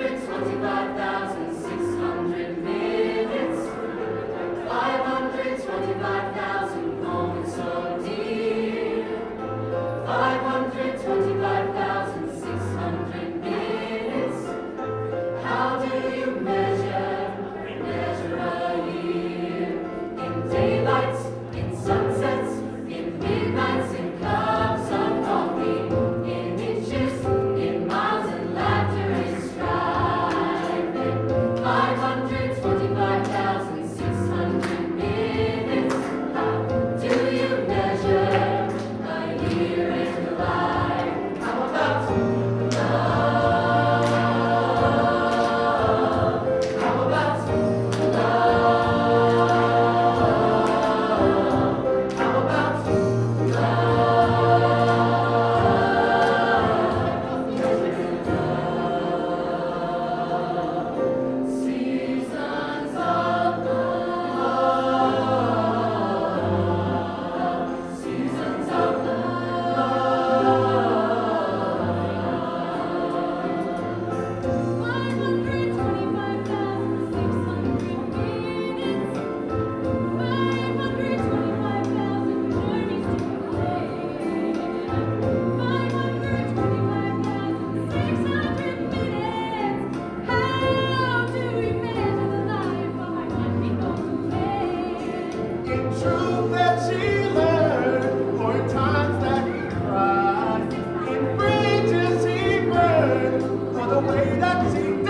2025. todo mundo aí da cinta.